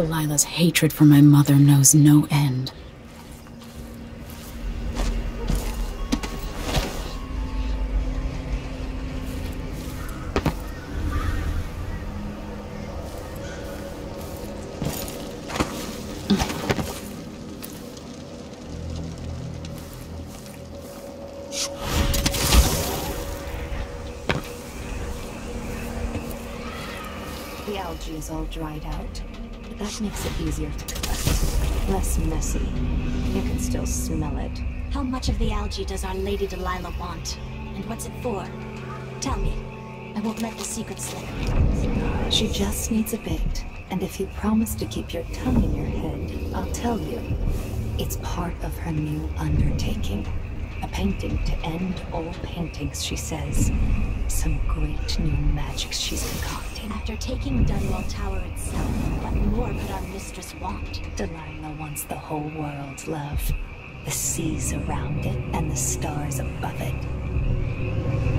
Delilah's hatred for my mother knows no end. The algae is all dried out, makes it easier to collect. Less messy. You can still smell it. How much of the algae does Our Lady Delilah want? And what's it for? Tell me. I won't let the secret slip. She just needs a bit, and if you promise to keep your tongue in your head, I'll tell you. It's part of her new undertaking. A painting to end all paintings, she says. Some great new magic she's concocting. After taking Dunwall Tower itself, what more could our mistress want? Delilah wants the whole world's love. The seas around it and the stars above it.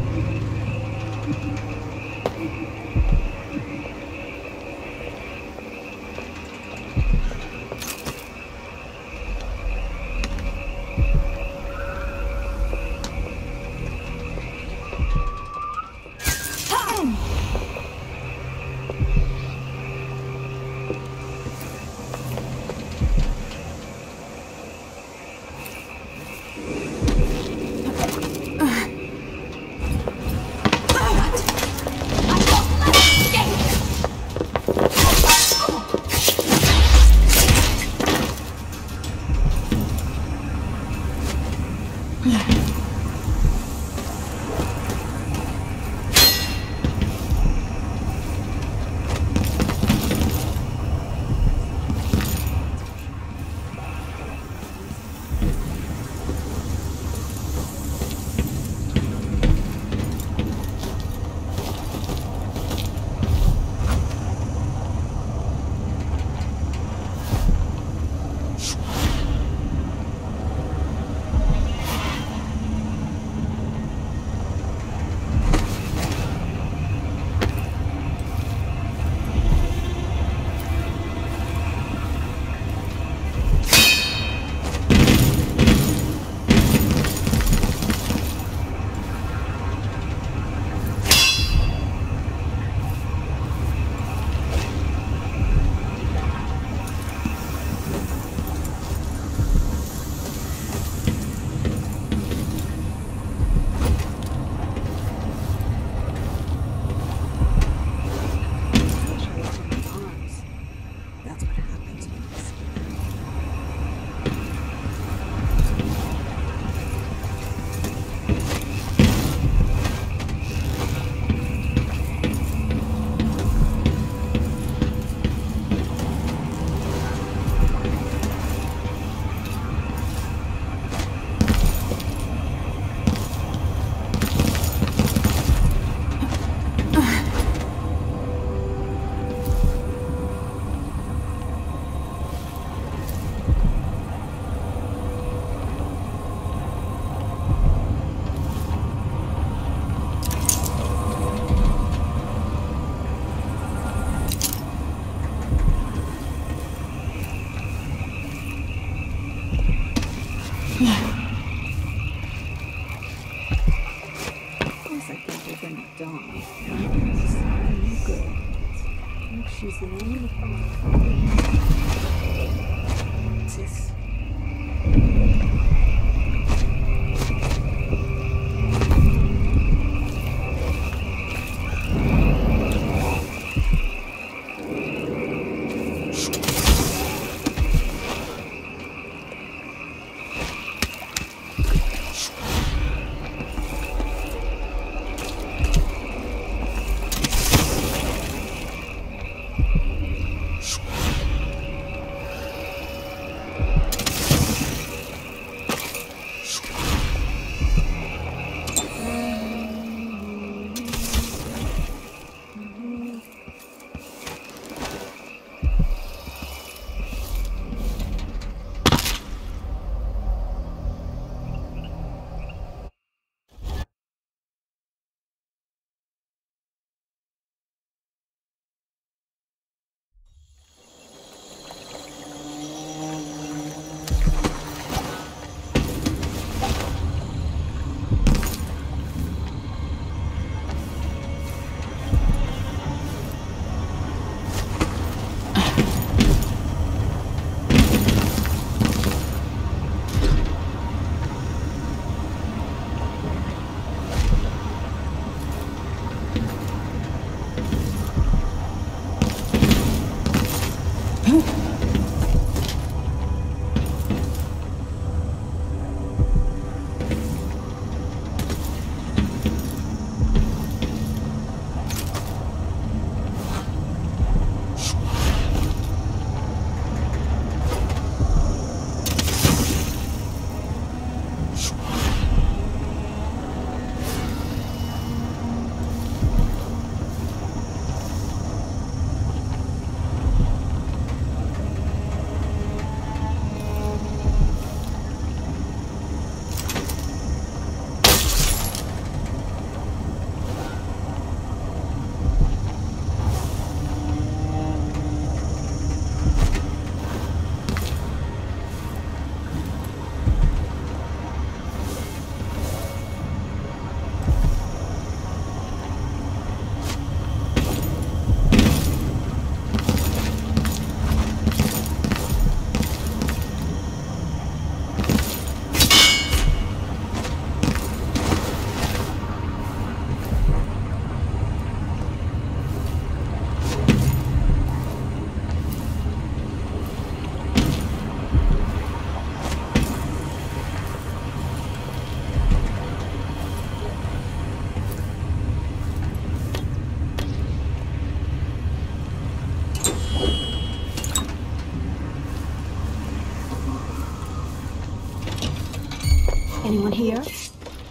Anyone here?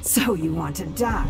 So you want to die?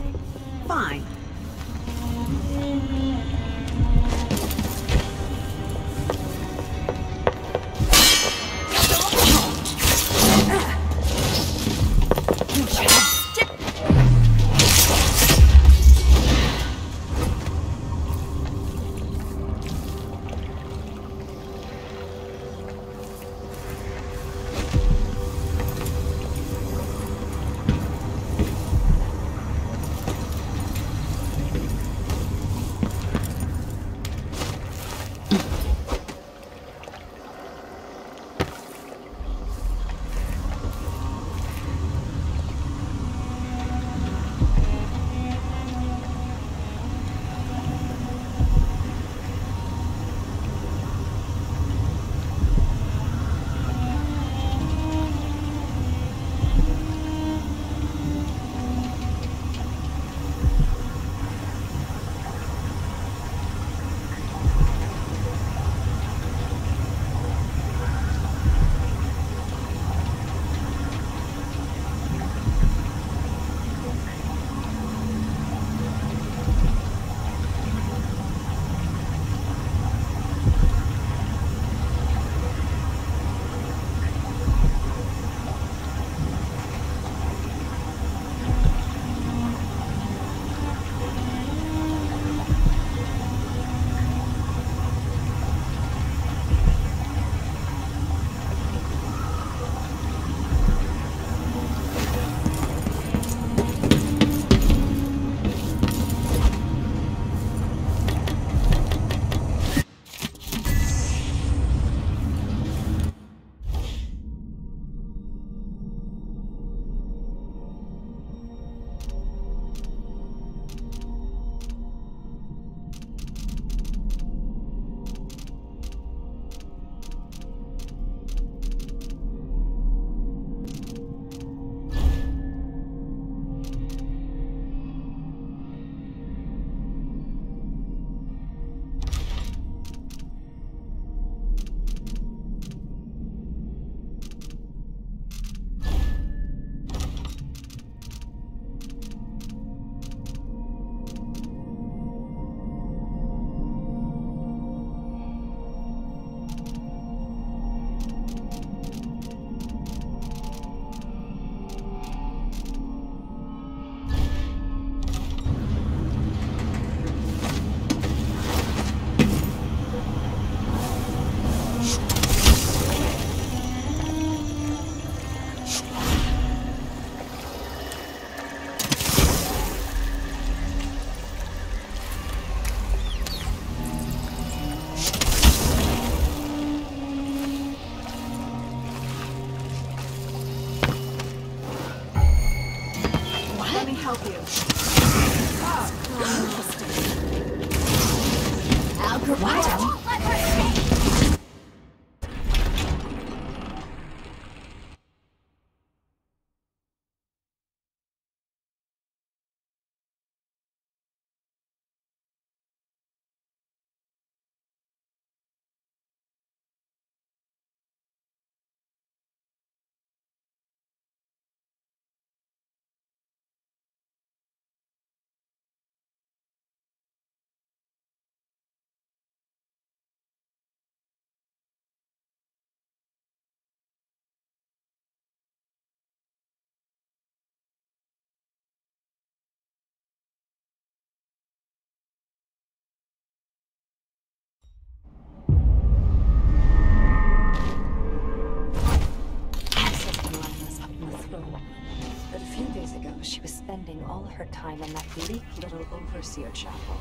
Spending all her time in that bleak little overseer chapel.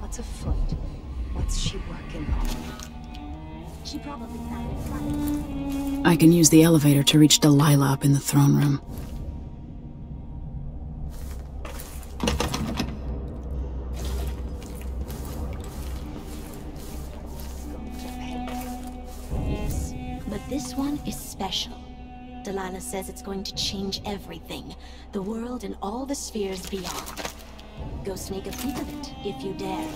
What's afoot? What's she working on? She probably found. I can use the elevator to reach Delilah up in the throne room. Yes. But this one is special. Delilah says it's going to change everything. The world and all the spheres beyond. Go sneak a peek of it, if you dare.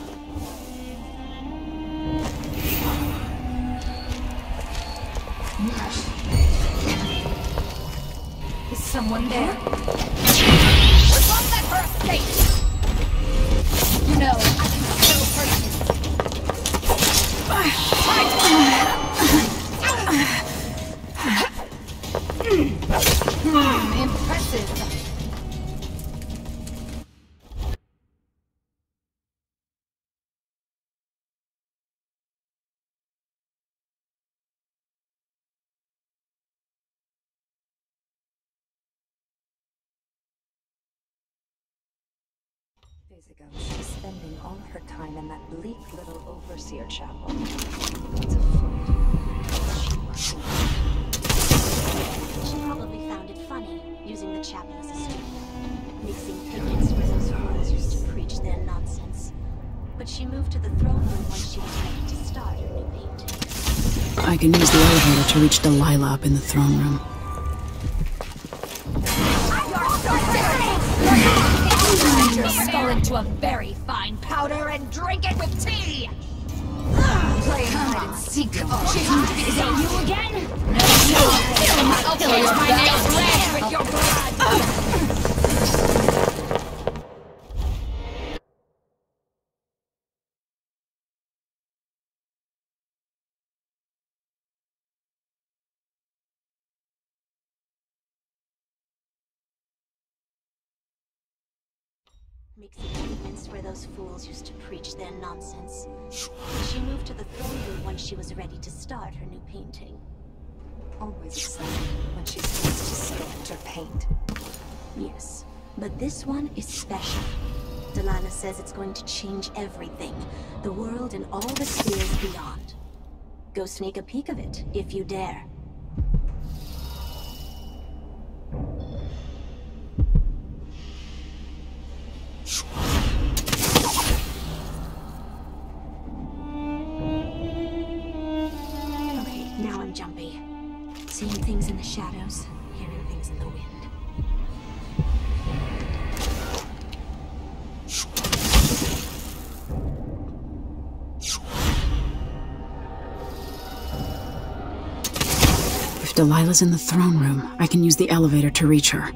There's so someone there. What's up that her face? You Days ago, she was spending all her time in that bleak little overseer chapel. It's a foot. She probably found it funny, using the chapel as a studio, mixing pigments where those fools used to preach their nonsense. But she moved to the throne room when she was ready to start her new painting. I can use the elevator to reach Delilah up in the throne room. Into a very fine powder and drink it with tea! Playing hide and seek. Is it you again? No, no. I'll pinch my nails red with your blood. Mixing pigments where those fools used to preach their nonsense. She moved to the throne room when she was ready to start her new painting. Always excited when she's forced to sculpt or paint. Yes, but this one is special. Delilah says it's going to change everything. The world and all the spheres beyond. Go sneak a peek of it, if you dare. Okay, now I'm jumpy. Seeing things in the shadows, hearing things in the wind. If Delilah's in the throne room, I can use the elevator to reach her.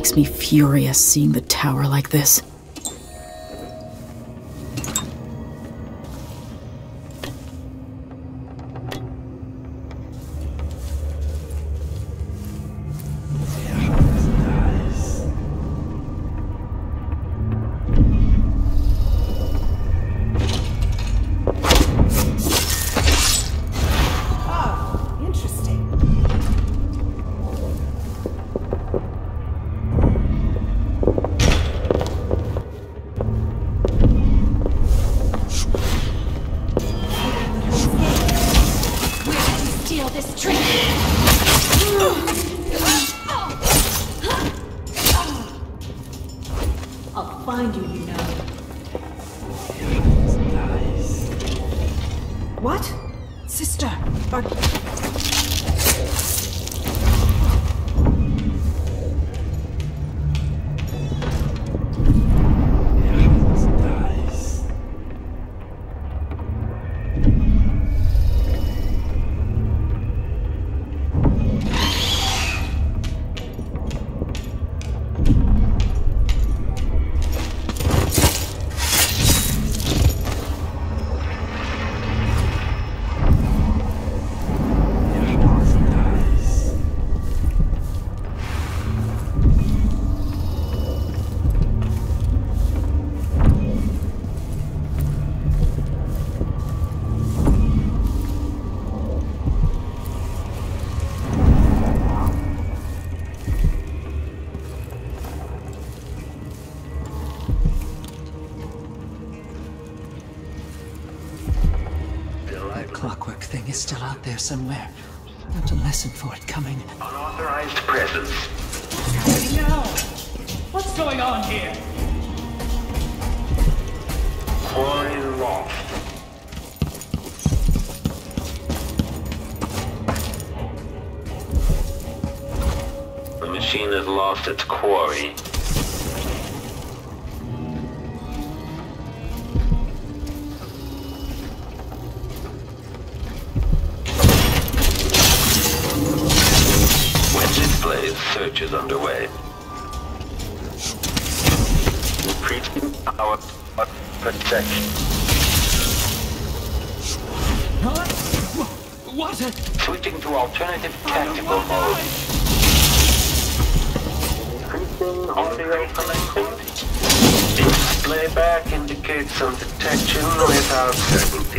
Makes me furious seeing the tower like this. somewhere. There's a lesson for it coming. Unauthorized presence. Now! What's going on here? Quarry lost. The machine has lost its quarry. alternative tactical mode. Increasing audio connectivity. Display back indicates some detection without certain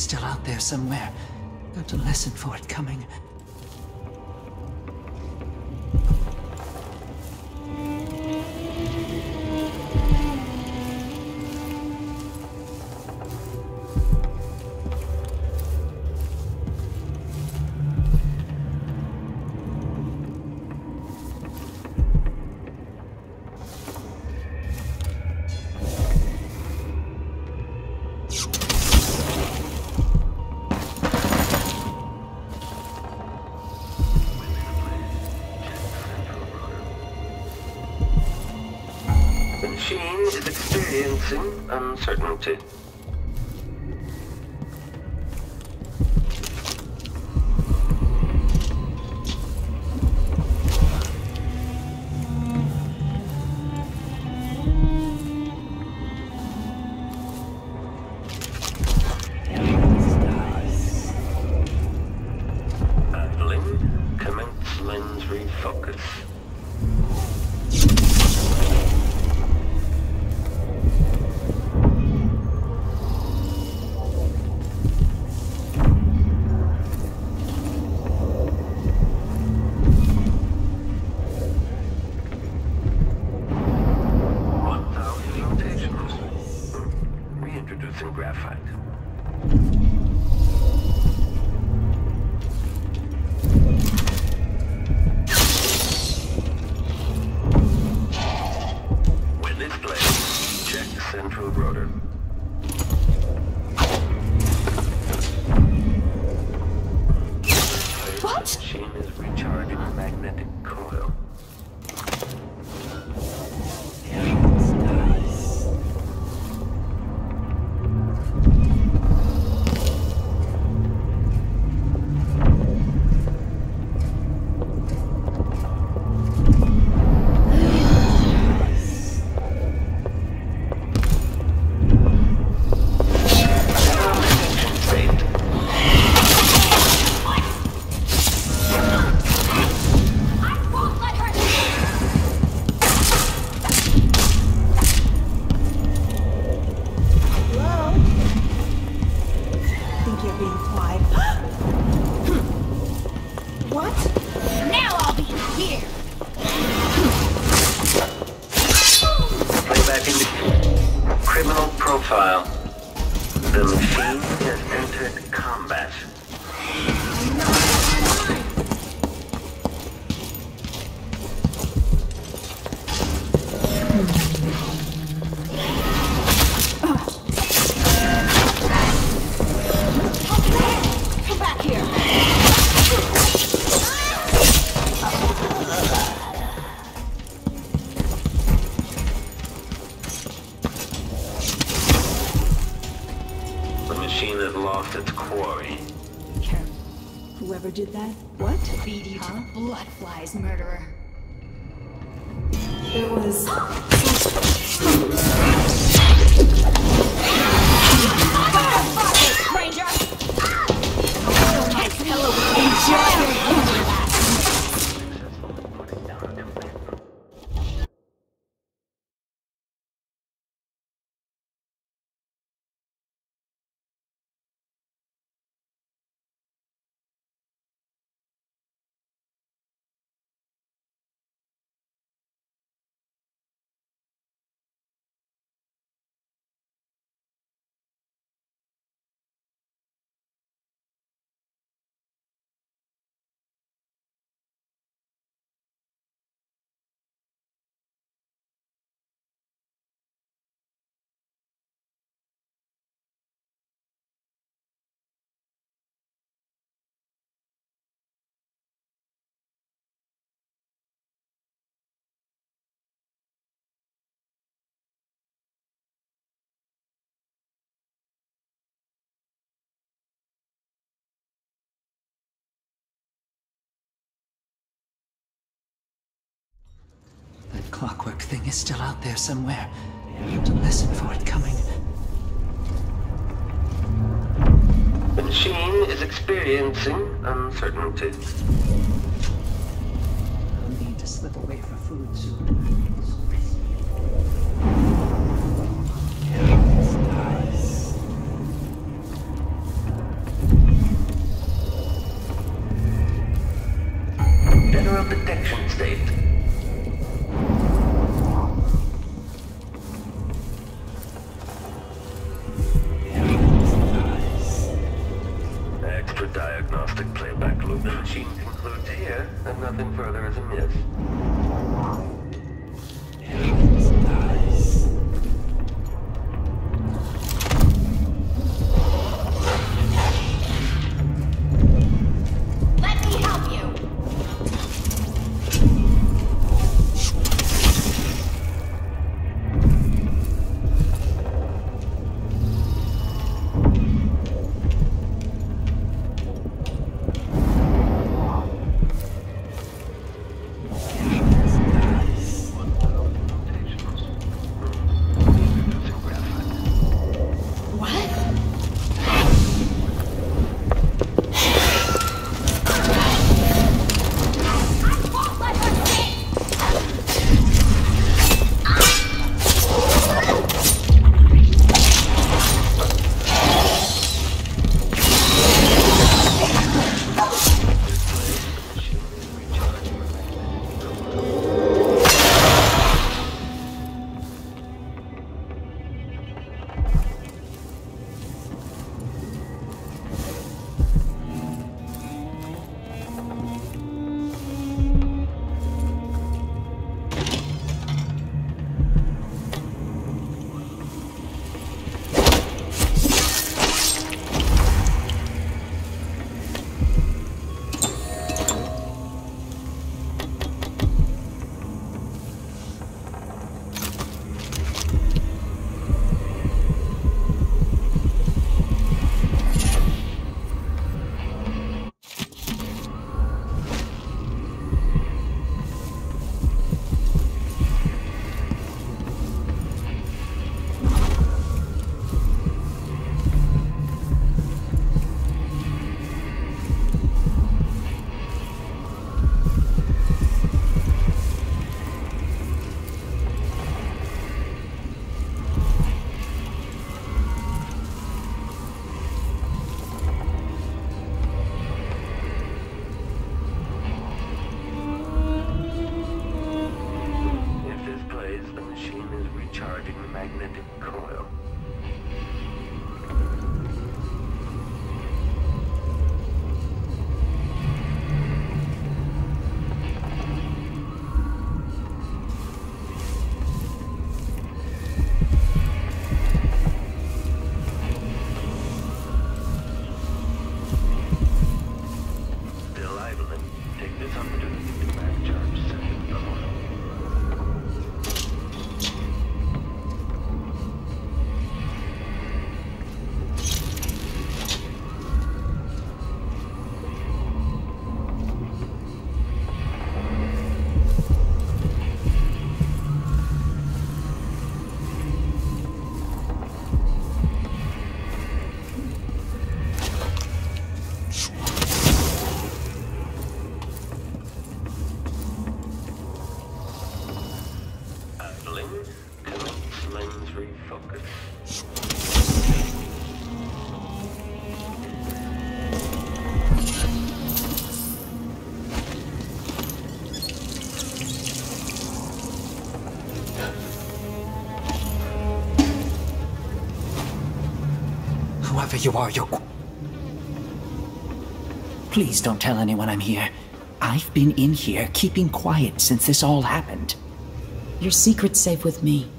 still out there somewhere. Got a lesson for it coming. Uncertainty. profile. The machine is still out there somewhere. To listen for it coming. The machine is experiencing uncertainty. I'll need to slip away for food soon. Whoever you are, you're. Please don't tell anyone I'm here. I've been in here keeping quiet since this all happened. Your secret's safe with me.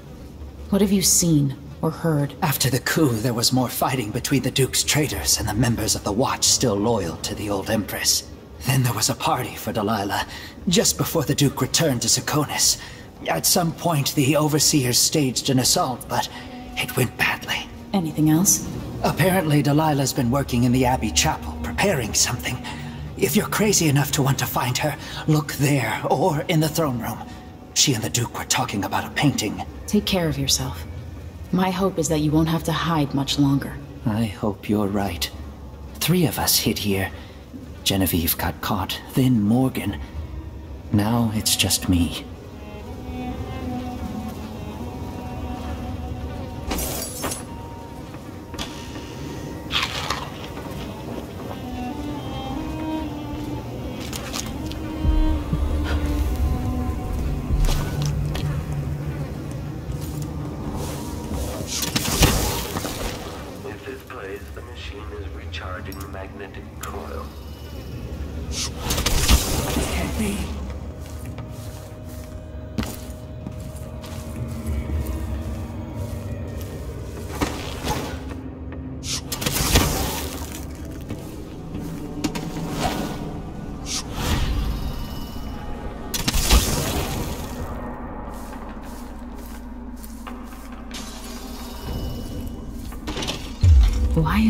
What have you seen or heard? After the coup, there was more fighting between the Duke's traitors and the members of the Watch still loyal to the old Empress. Then there was a party for Delilah, just before the Duke returned to Serkonos. At some point, the Overseers staged an assault, but it went badly. Anything else? Apparently, Delilah's been working in the Abbey Chapel, preparing something. If you're crazy enough to want to find her, look there, or in the throne room. She and the Duke were talking about a painting. Take care of yourself. My hope is that you won't have to hide much longer. I hope you're right. Three of us hid here. Genevieve got caught, then Morgan. Now it's just me.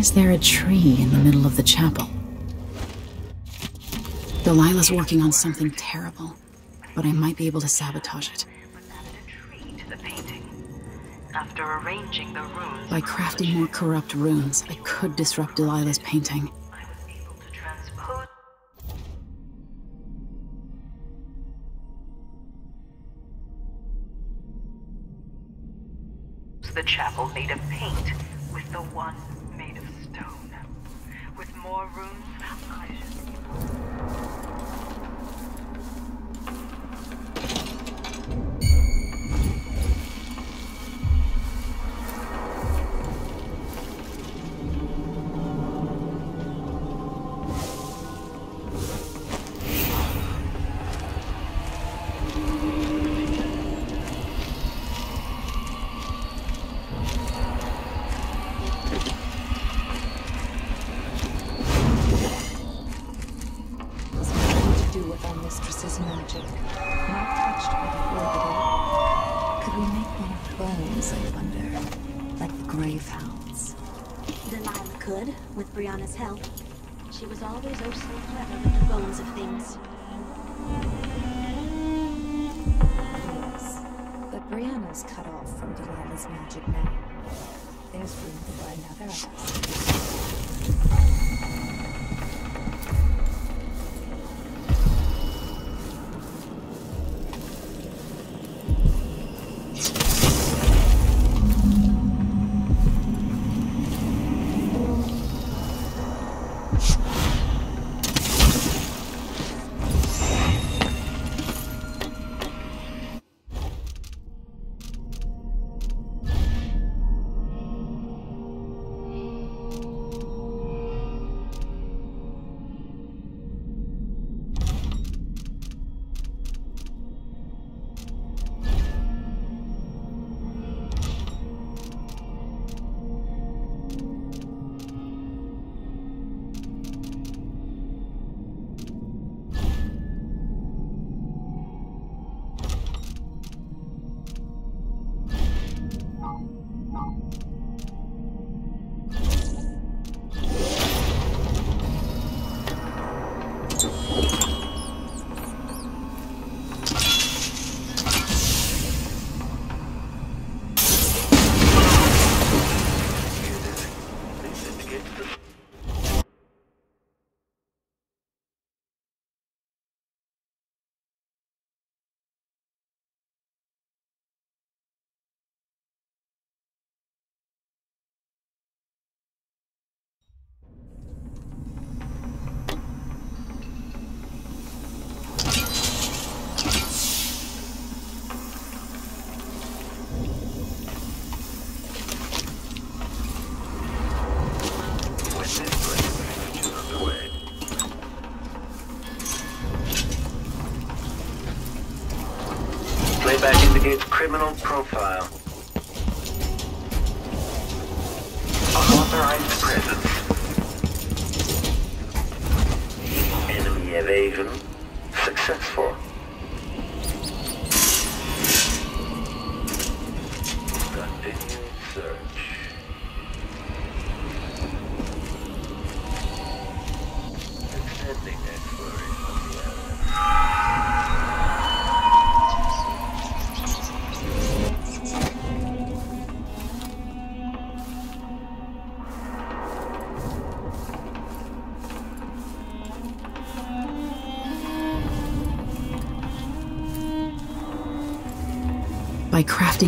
Is there a tree in the middle of the chapel? Delilah's working on something terrible, but I might be able to sabotage it. By crafting more corrupt runes, I could disrupt Delilah's painting. Criminal profile.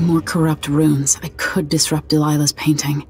More corrupt runes, I could disrupt Delilah's painting.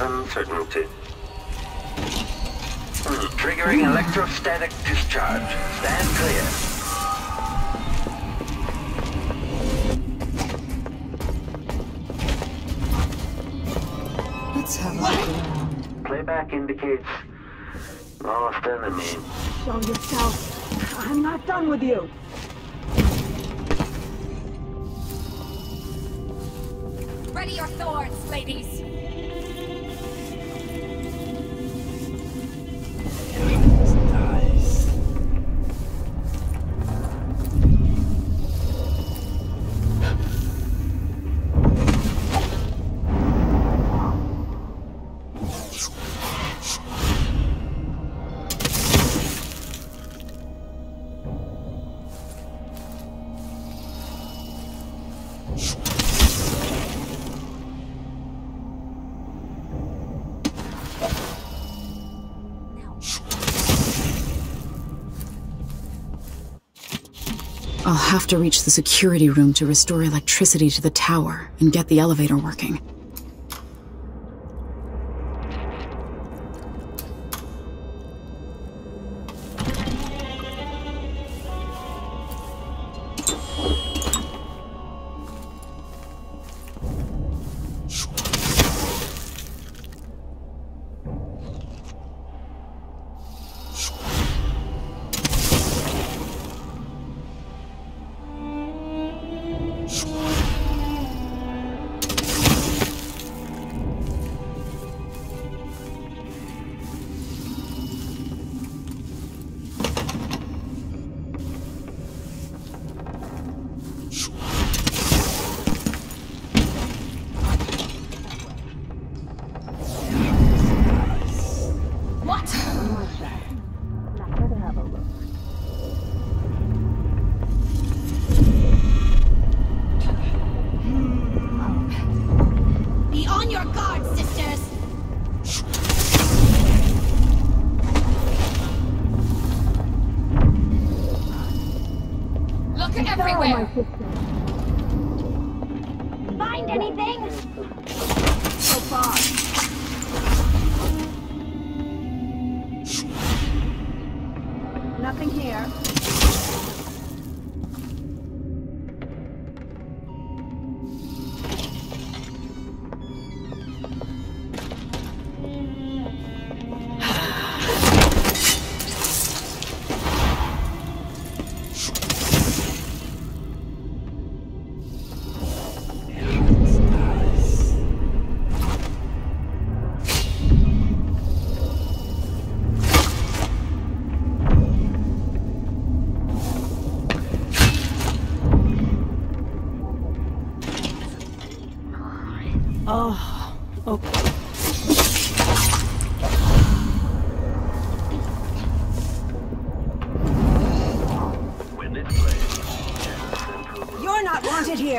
Uncertainty. Hmm, Triggering electrostatic discharge. Stand clear. Let's have a look. Playback indicates lost enemy. Show yourself. I'm not done with you. I'll have to reach the security room to restore electricity to the tower and get the elevator working.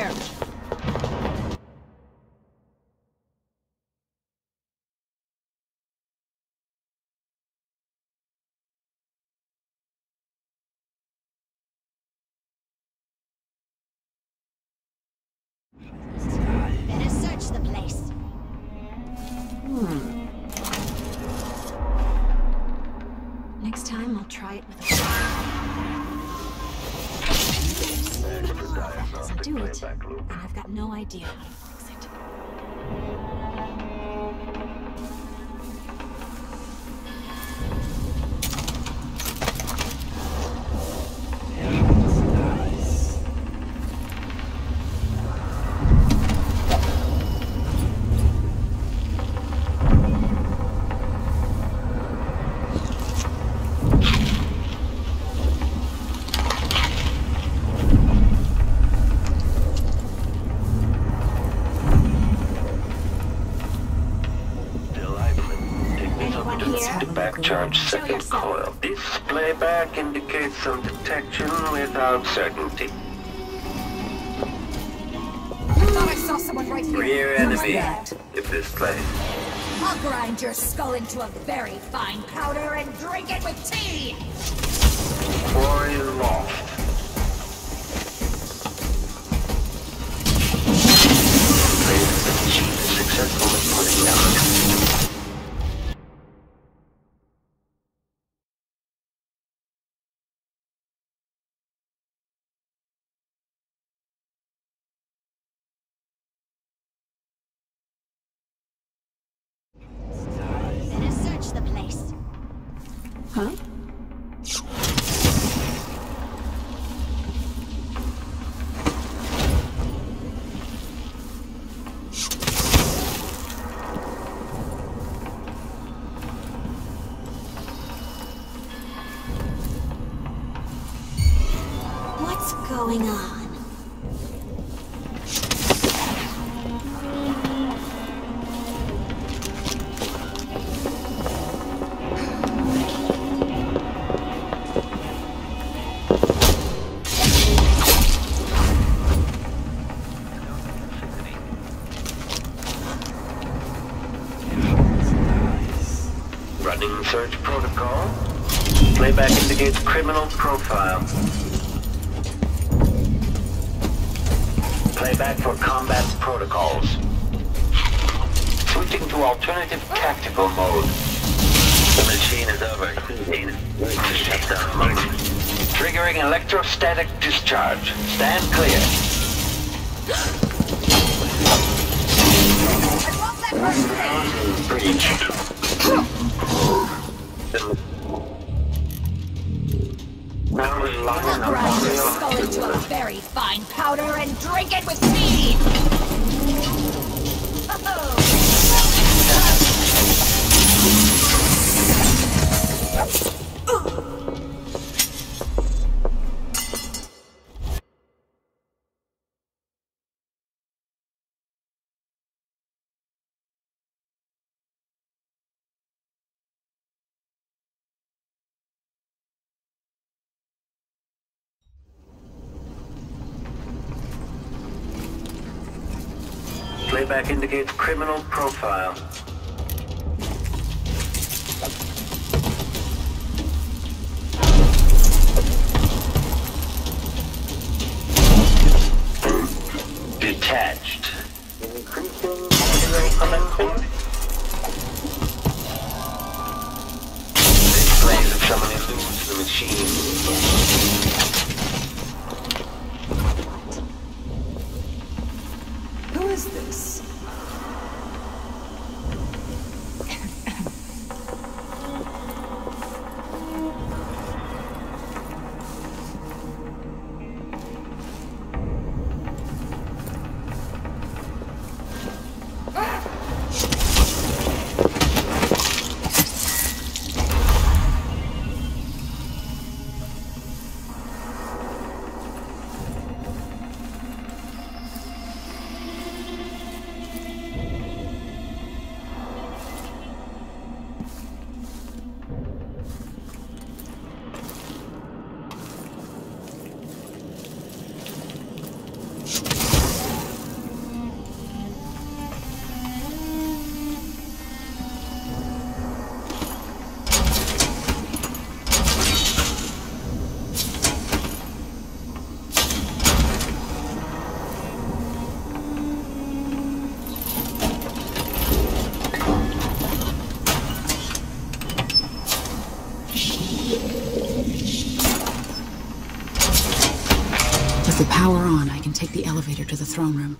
Wanted idea charge second coil. This playback indicates some detection without certainty. Thought I saw someone right here. Rear enemy. If this plays. I'll grind your skull into a very fine powder and drink it with tea! Quarry lost. Plays the machine is successful in putting down. Going on? Running search protocol. Playback indicates criminal profile. Alternative tactical mode. The machine is overheating. Shut down. Triggering electrostatic discharge. Stand clear. Breached. Criminal profile. Detached. Increasing audio collecting. Displays of someone eludes the machine. Who is this? Take the elevator to the throne room.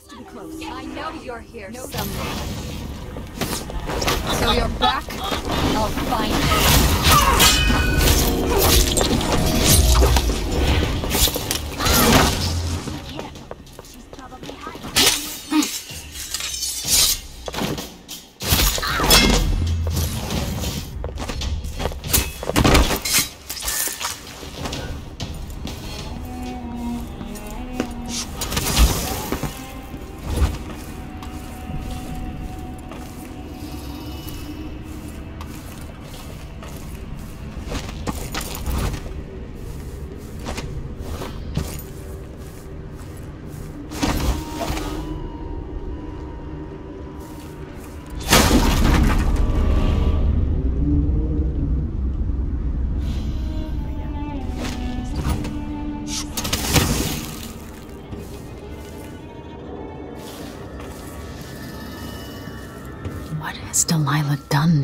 Has to be close. I know you're here somewhere. So you're back? I'll find you.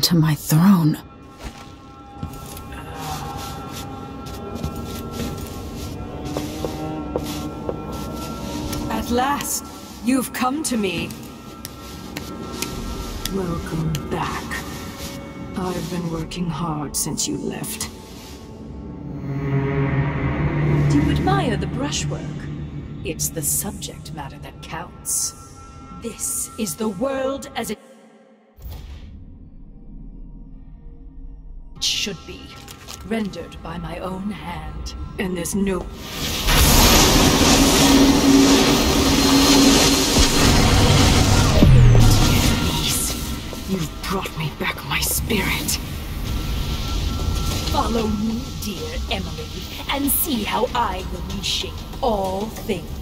To my throne? At last, you've come to me. Welcome back. I've been working hard since you left. Do you admire the brushwork? It's the subject matter that counts. This is the world as it should be, rendered by my own hand. And there's no you've brought me back my spirit. Follow me, dear Emily, and see how I will reshape all things.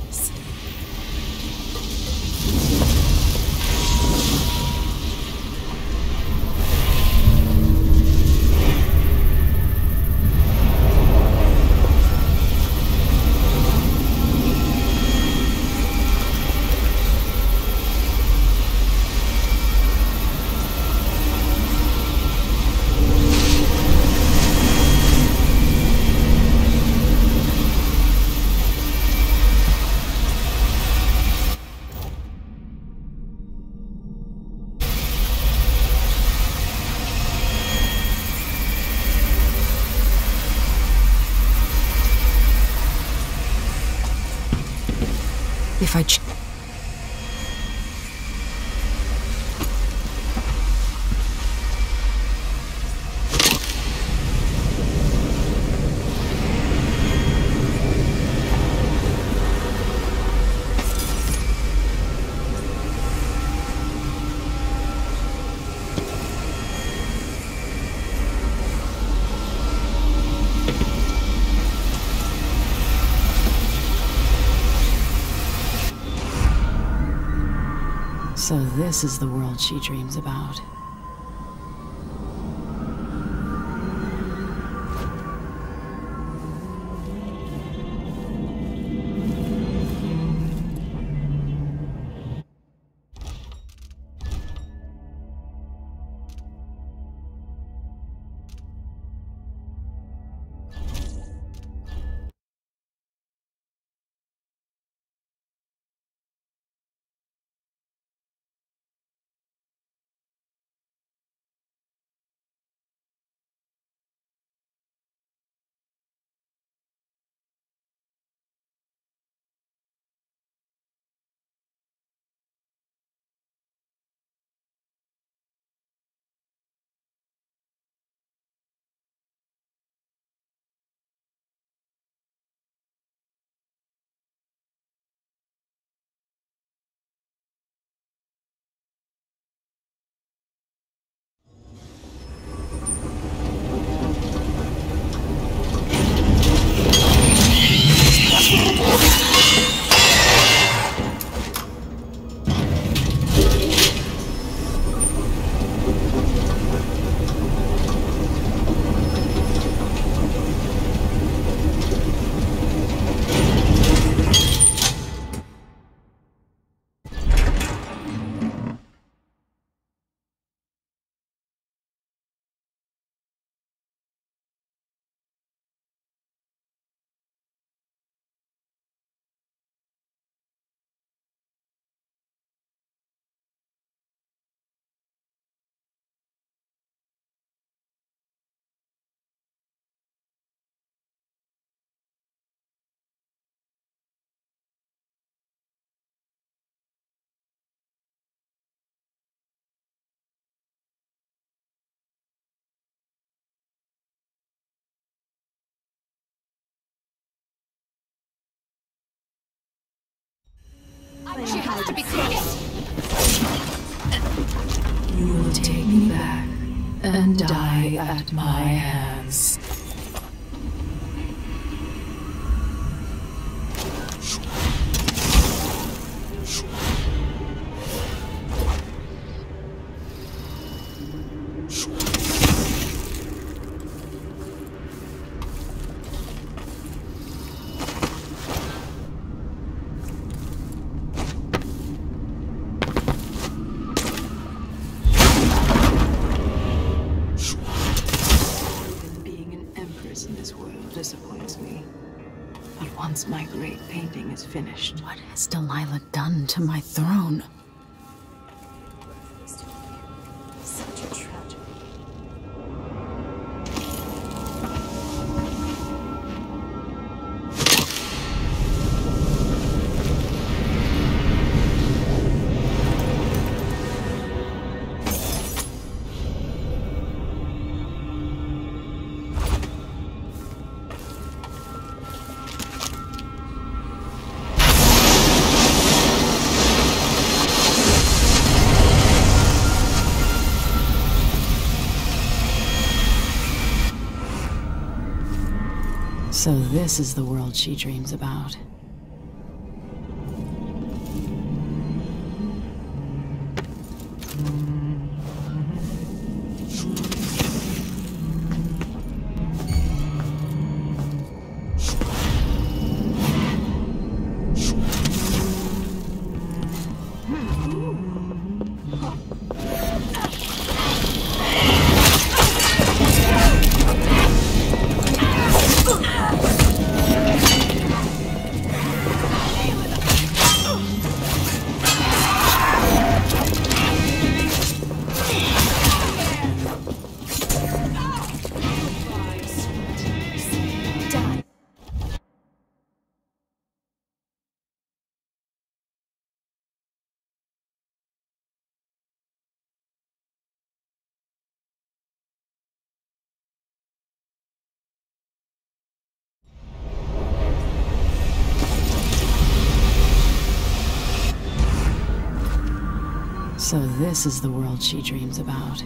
This is the world she dreams about. And die at my hands. So this is the world she dreams about. So this is the world she dreams about.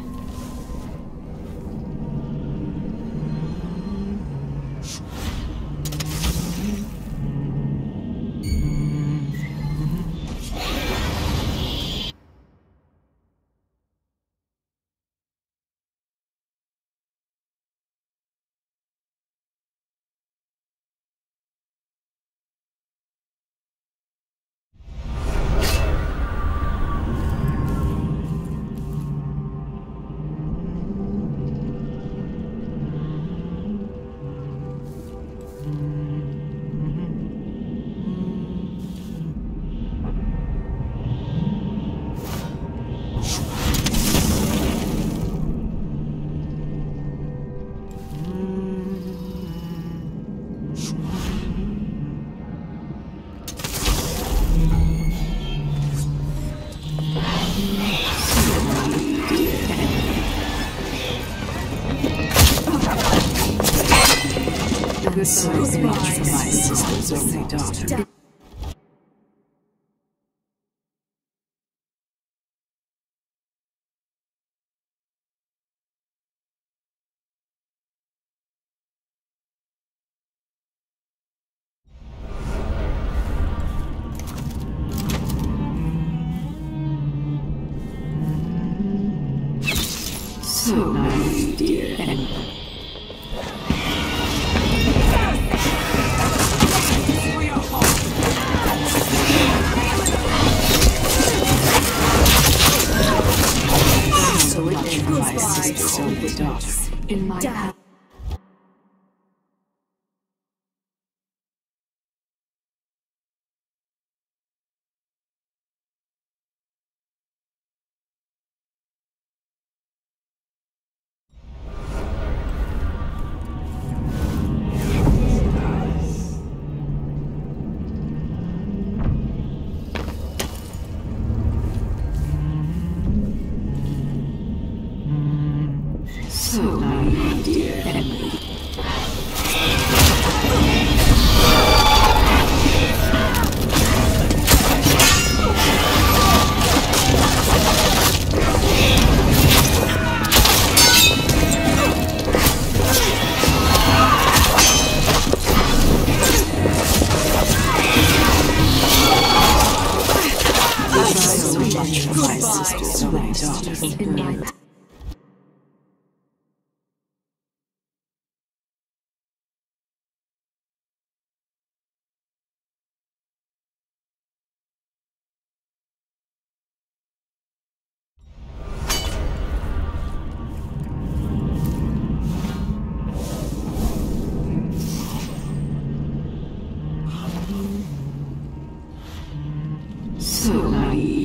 Image from my sister's only daughter. So naive, dear, and So naive,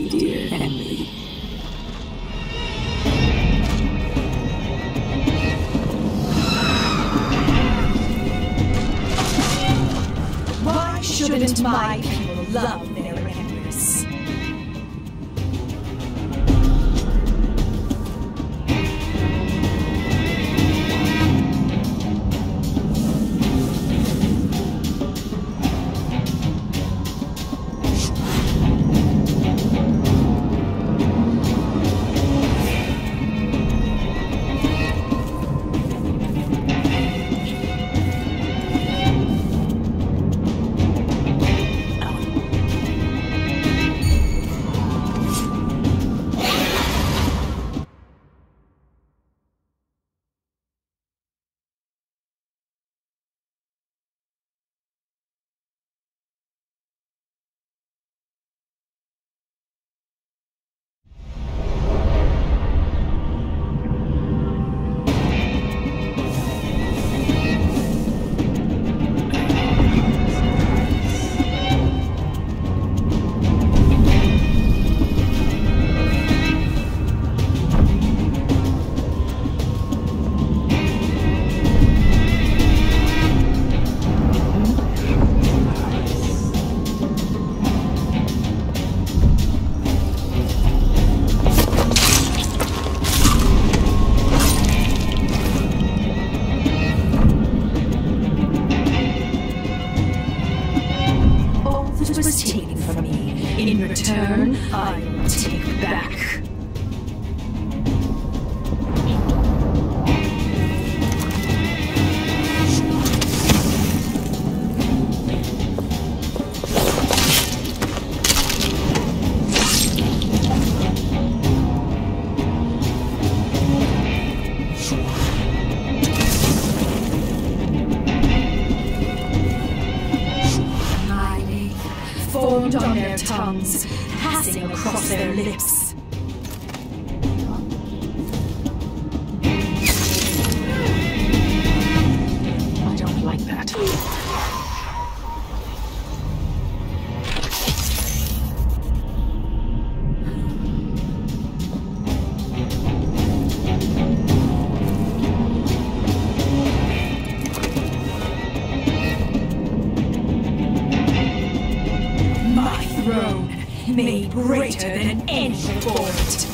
greater than any before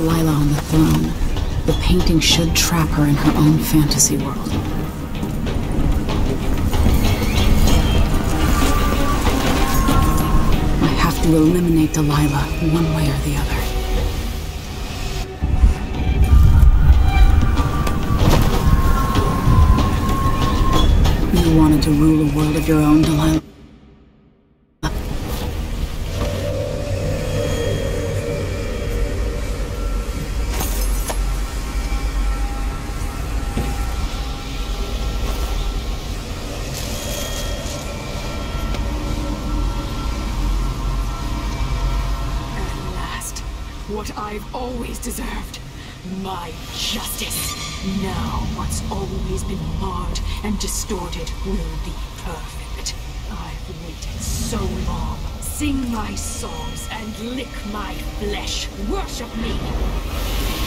Delilah on the throne, the painting should trap her in her own fantasy world. I have to eliminate Delilah one way or the other. You wanted to rule a world of your own, Delilah. And distorted will be perfect. I've waited so long. Sing my songs and lick my flesh. Worship me.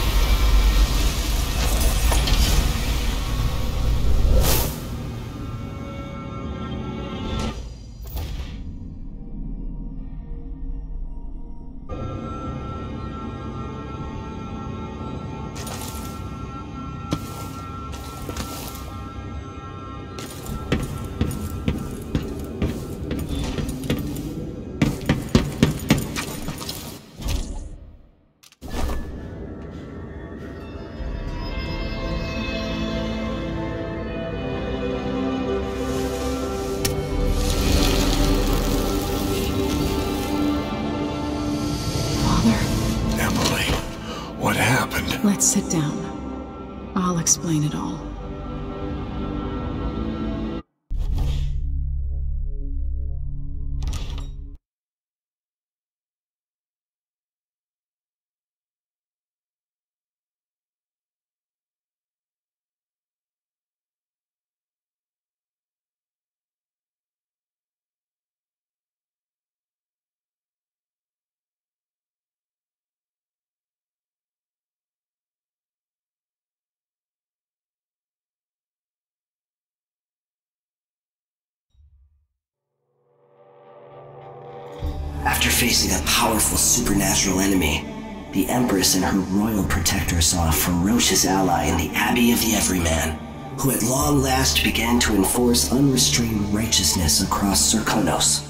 After facing a powerful supernatural enemy, the Empress and her royal protector saw a ferocious ally in the Abbey of the Everyman, who at long last began to enforce unrestrained righteousness across Serkonos.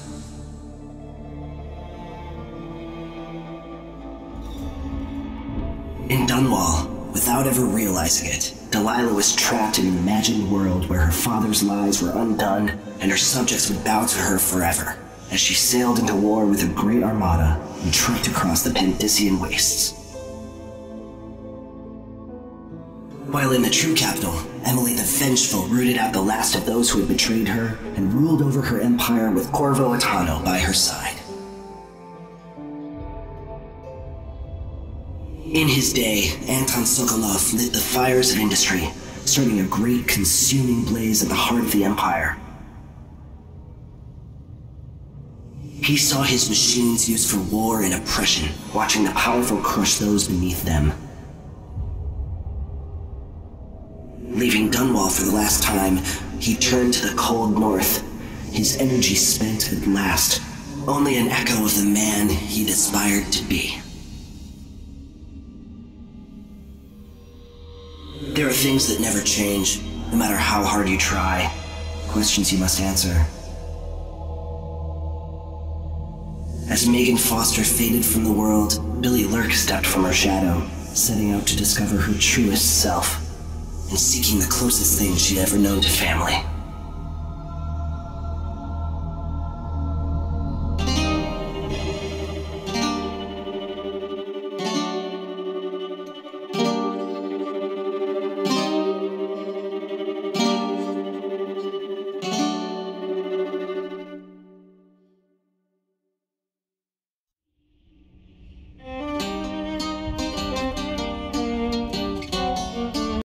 In Dunwall, without ever realizing it, Delilah was trapped in an imagined world where her father's lies were undone and her subjects would bow to her forever as she sailed into war with a great armada and trekked across the Pandyssian wastes. While in the true capital, Emily the Vengeful rooted out the last of those who had betrayed her and ruled over her empire with Corvo Attano by her side. In his day, Anton Sokolov lit the fires of industry, starting a great consuming blaze at the heart of the empire. He saw his machines used for war and oppression, watching the powerful crush those beneath them. Leaving Dunwall for the last time, he turned to the cold north, his energy spent at last, only an echo of the man he'd aspired to be. There are things that never change, no matter how hard you try. Questions you must answer. As Megan Foster faded from the world, Billy Lurk stepped from her shadow, setting out to discover her truest self, and seeking the closest thing she'd ever known to family.